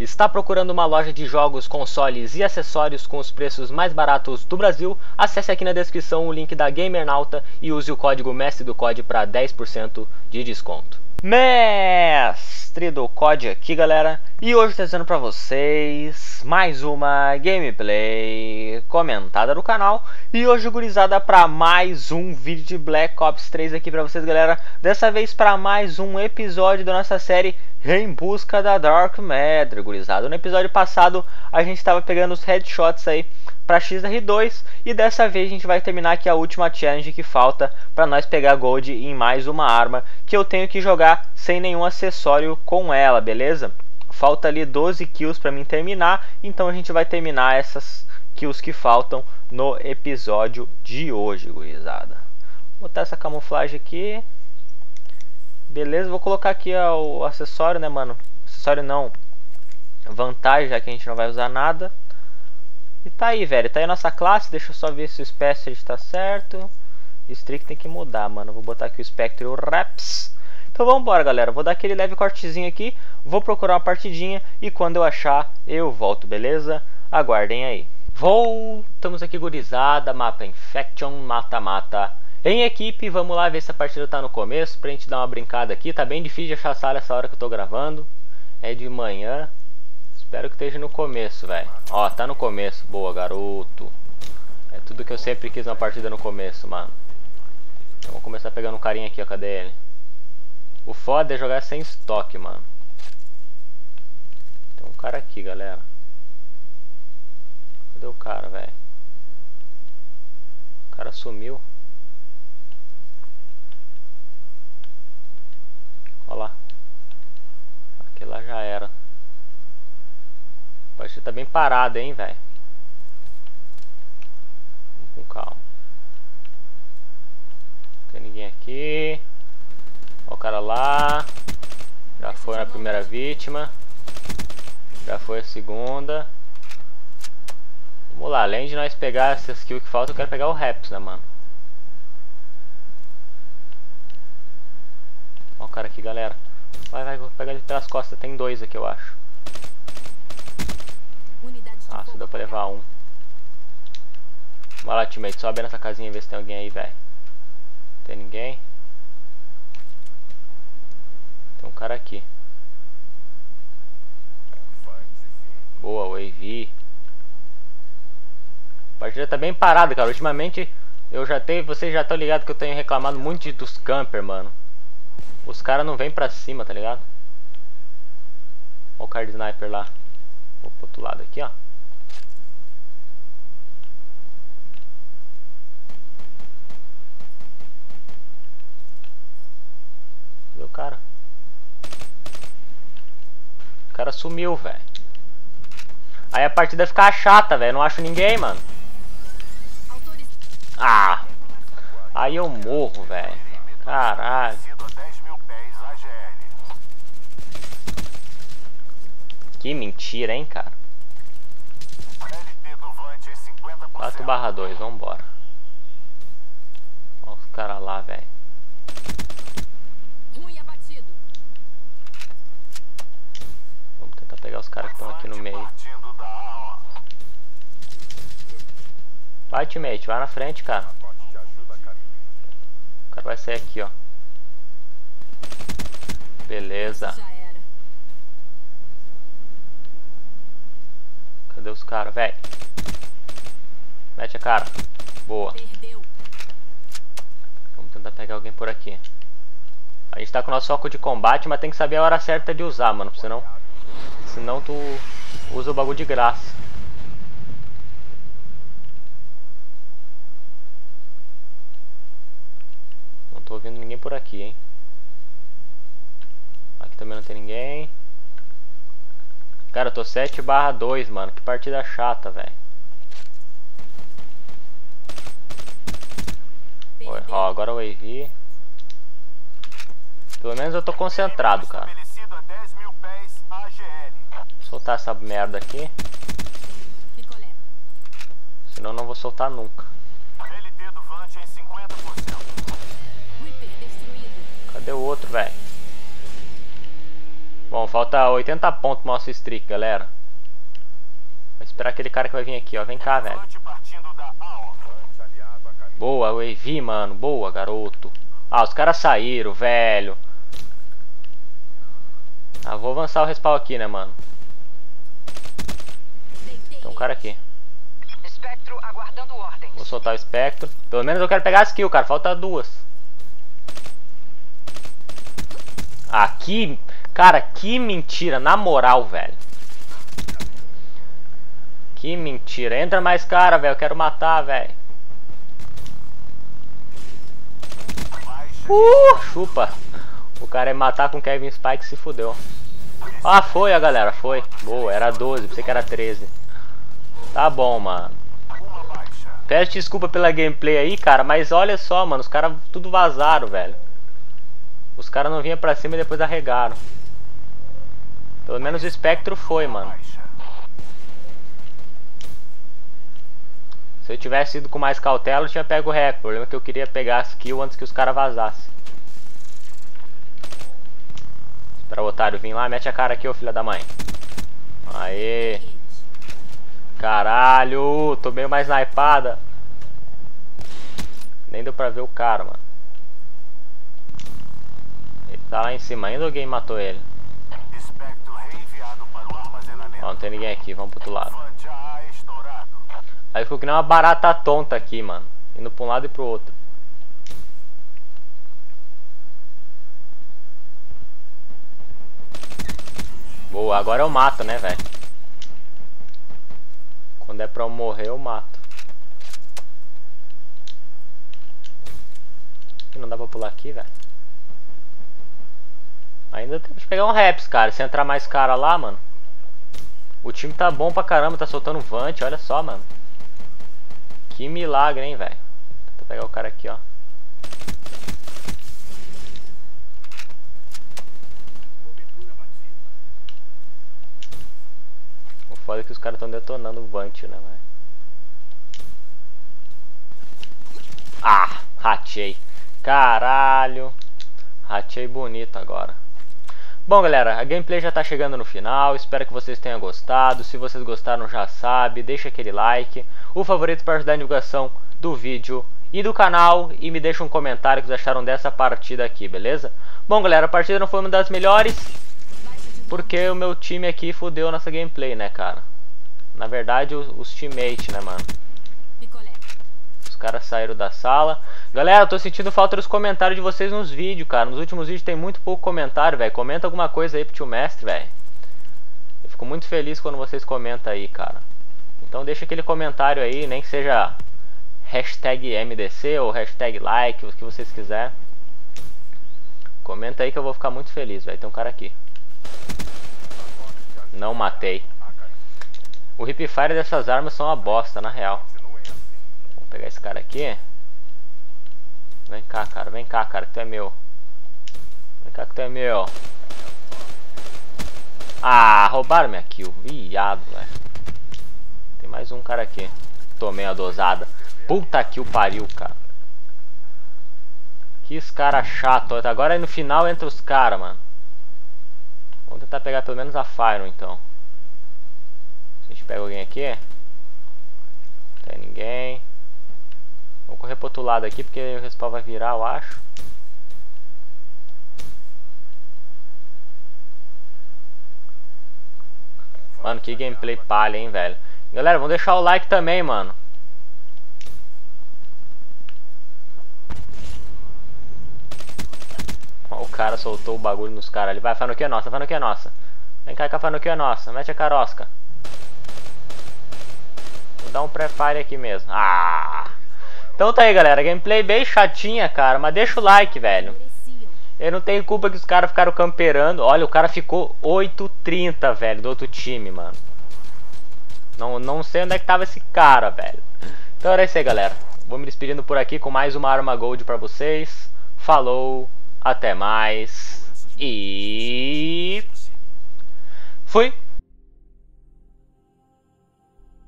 Está procurando uma loja de jogos, consoles e acessórios com os preços mais baratos do Brasil? Acesse aqui na descrição o link da Gamernauta e use o código MESTRE do COD para 10% de desconto. Mestre do COD aqui galera, e hoje trazendo para vocês mais uma gameplay comentada no canal. E hoje gurizada para mais um vídeo de Black Ops 3 aqui para vocês galera. Dessa vez para mais um episódio da nossa série em busca da Dark Matter, gurizada. No episódio passado a gente estava pegando os headshots aí para XR2 e dessa vez a gente vai terminar aqui a última challenge que falta para nós pegar gold em mais uma arma que eu tenho que jogar sem nenhum acessório com ela, beleza? Falta ali 12 kills para mim terminar, então a gente vai terminar essas kills que faltam no episódio de hoje, gurizada. Vou botar essa camuflagem aqui. Beleza, vou colocar aqui ó, o acessório, né, mano? Acessório não. Vantagem, já que a gente não vai usar nada. E tá aí, velho. Tá aí a nossa classe. Deixa eu só ver se o Special está certo. Strict tem que mudar, mano. Vou botar aqui o Spectre o Reps. Então vamos embora, galera. Vou dar aquele leve cortezinho aqui. Vou procurar uma partidinha. E quando eu achar, eu volto, beleza? Aguardem aí. Voltamos aqui, gurizada. Mapa Infection, mata-mata em equipe, vamos lá ver se a partida tá no começo pra gente dar uma brincada aqui. Tá bem difícil de achar sala essa hora que eu tô gravando. É de manhã. Espero que esteja no começo, velho. Ó, tá no começo. Boa, garoto. É tudo que eu sempre quis uma partida no começo, mano. Então, vamos começar pegando um carinha aqui, ó. Cadê ele? O foda é jogar sem estoque, mano. Tem um cara aqui, galera. Cadê o cara, velho? O cara sumiu. Olha lá. Aquele lá já era. Estar tá bem parado, hein, velho. Vamos com calma. Não tem ninguém aqui. Olha o cara lá. Já foi na primeira vítima. Já foi a segunda. Vamos lá, além de nós pegar essas kills que faltam, eu quero pegar o Raps, né, mano? Ó o cara aqui, galera. Vai, vai, vou pegar ele pelas costas. Tem dois aqui, eu acho. Ah, só deu pra levar um. Vai lá, teammate. Sobe nessa casinha e vê se tem alguém aí, velho. Tem ninguém? Tem um cara aqui. Boa, o AV. A partida tá bem parada, cara. Ultimamente, eu já tenho... Vocês já estão ligados que eu tenho reclamado muito dos camper, mano. Os caras não vêm pra cima, tá ligado? Olha o cara de sniper lá. Vou pro outro lado aqui, ó. Cadê o cara? O cara sumiu, velho. Aí a partida fica chata, velho. Não acho ninguém, mano. Ah! Aí eu morro, velho. Caralho. Que mentira, hein, cara. 4 barra 2, vambora. Olha os caras lá, velho. Vamos tentar pegar os caras que estão aqui no meio. Vai, teammate, vai na frente, cara. O cara vai sair aqui, ó. Beleza. Cadê os caras, velho? Mete a cara. Boa. Vamos tentar pegar alguém por aqui. A gente tá com o nosso foco de combate, mas tem que saber a hora certa de usar, mano. Senão, senão tu usa o bagulho de graça. Não tô ouvindo ninguém por aqui, hein. Aqui também não tem ninguém. Cara, eu tô 7 barra 2, mano. Que partida chata, velho. Ó, agora o AV. Pelo menos eu tô concentrado, cara. Vou soltar essa merda aqui. Senão não vou soltar nunca. Cadê o outro, velho? Bom, falta 80 pontos pro nosso streak, galera. Vou esperar aquele cara que vai vir aqui, ó. Vem cá, velho. Boa, Wavy, mano. Boa, garoto. Ah, os caras saíram, velho. Ah, vou avançar o respawn aqui, né, mano. Cara aqui. Vou soltar o espectro. Pelo menos eu quero pegar as kills, cara. Falta duas. Aqui, cara, que mentira. Na moral, velho. Que mentira. Entra mais cara, velho. Eu quero matar, velho. Uh, chupa. O cara é matar com Kevin Spike se fudeu. Ah, foi a galera, foi. Boa, era 12, pensei que era 13. Tá bom, mano. Peço desculpa pela gameplay aí, cara, mas olha só, mano, os caras tudo vazaram, velho. Os caras não vinham pra cima e depois arregaram. Pelo menos o espectro foi, mano. Se eu tivesse ido com mais cautela, eu tinha pego o recorde. O problema é que eu queria pegar as kills antes que os caras vazassem. Espera o otário vir lá, mete a cara aqui, ô filha da mãe. Aê. Caralho, tô meio mais naipada. Nem deu pra ver o cara, mano. Ele tá lá em cima ainda ou alguém matou ele? Ó, não tem ninguém aqui, vamos pro outro lado. Aí ficou que nem uma barata tonta aqui, mano. Indo pra um lado e pro outro. Boa, agora eu mato, né, velho? Quando é pra eu morrer, eu mato. Não dá pra pular aqui, velho. Ainda temos que pegar um raps, cara. Se entrar mais cara lá, mano. O time tá bom pra caramba, tá soltando vante, olha só, mano. Que milagre, hein, velho. Vou pegar o cara aqui, ó. O foda que os caras estão detonando o Vant, né, velho. Ah, ratei. Caralho. Ratei bonito agora. Bom, galera, a gameplay já tá chegando no final. Espero que vocês tenham gostado. Se vocês gostaram, já sabe, deixa aquele like. O favorito para ajudar a divulgação do vídeo e do canal. E me deixa um comentário que vocês acharam dessa partida aqui, beleza? Bom, galera, a partida não foi uma das melhores. Porque o meu time aqui fudeu nossa gameplay, né, cara? Na verdade, os, teammates, né, mano? Os caras saíram da sala. Galera, eu tô sentindo falta dos comentários de vocês nos vídeos, cara. Nos últimos vídeos tem muito pouco comentário, velho. Comenta alguma coisa aí pro tio mestre, velho. Eu fico muito feliz quando vocês comentam aí, cara. Então deixa aquele comentário aí, nem que seja hashtag MDC ou hashtag like, o que vocês quiserem. Comenta aí que eu vou ficar muito feliz, velho. Tem um cara aqui. Não matei. O hipfire dessas armas são uma bosta, na real. Vamos pegar esse cara aqui. Vem cá, cara. Vem cá, cara, que tu é meu. Vem cá que tu é meu. Ah, roubaram minha kill. Viado, velho. Tem mais um cara aqui. Tomei a dosada. Puta que o pariu, cara. Que cara chato. Agora aí no final entra os caras, mano. Vamos tentar pegar pelo menos a Fire, então. Se a gente pega alguém aqui. Não tem ninguém. Vamos correr pro outro lado aqui, porque o respawn vai virar, eu acho. Mano, que gameplay palha, hein, velho. Galera, vamos deixar o like também, mano. Ó, o cara soltou o bagulho nos caras ali. Vai, Fanuque é nossa, Fanuque é nossa. Vem cá Fanuque é nossa. Mete a carosca. Vou dar um pré-fire aqui mesmo. Ah! Então tá aí, galera. Gameplay bem chatinha, cara. Mas deixa o like, velho. Eu não tenho culpa que os caras ficaram camperando. Olha, o cara ficou 8,30, velho, do outro time, mano. Não, não sei onde é que tava esse cara, velho. Então era isso aí, galera. Vou me despedindo por aqui com mais uma arma gold pra vocês. Falou, até mais. E... Fui!